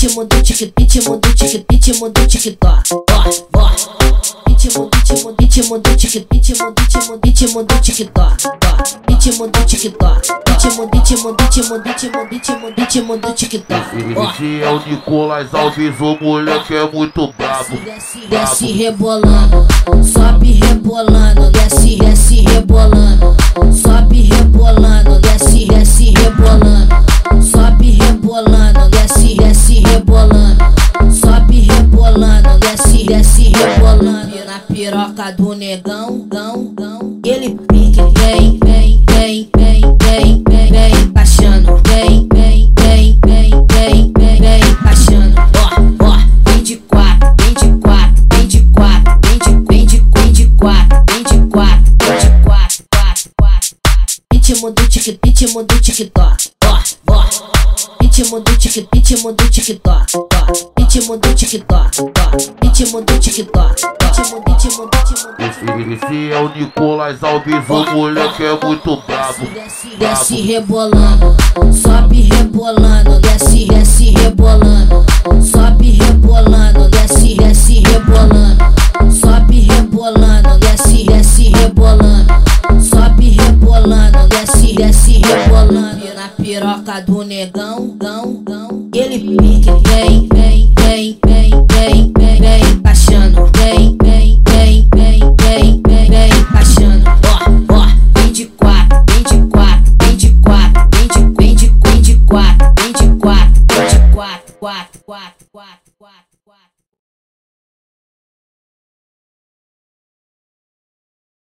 ritmo do tic, ritmo do tic, ritmo do TikTok. Ó, ó. Ritmo, ritmo, ritmo do tic, ritmo, ritmo, ritmo do TikTok. Ó, ritmo do TikTok. Ritmo, ritmo, ritmo, ritmo, ritmo, ritmo do TikTok. Ó. Esse é o Nicolas Alves, o moleque é muito brabo. Desce, rebolando, sobe rebolando, desce, desce rebolando, sobe rebolando, desce, desce rebolando, sobe rebolando, rebolando, sobe rebolando, desce, desce rebolando. Na piroca do negão, gão, gão, ele pique, vem, vem, vem, vem, vem, vem, vem, encaixando, vem, vem, vem, vem, vem, vem, vem, encaixando, ó, ó, 24, 24, 24, 20, 20, 24, 24, 24, 4, 4, 4. Ritmo do tic, ritmo do TikTok, ó, ó. Ritmo do tic, ritmo do TikTok. Ritmo do TikTok. Ritmo do TikTok, ritmo, ritmo, ritmo. Esse, é o Nicolas Alves, o moleque é muito brabo. Desce rebolando, sobe rebolando, desce, desce rebolando, sobe rebolando, desce, desce rebolando, sobe rebolando, desce, desce rebolando, sobe rebolando, desce, desce rebolando. Na piroca do negão, gão, gão, ele pique, vem, vem, vem, vem, vem, vem, vem, encaixando, vem, vem, vem, vem, vem, vem, vem, encaixando, ó, ó, 24, 24, 24, 20, 20, 24, 24, 24, 4, 4, 4, 4, 4.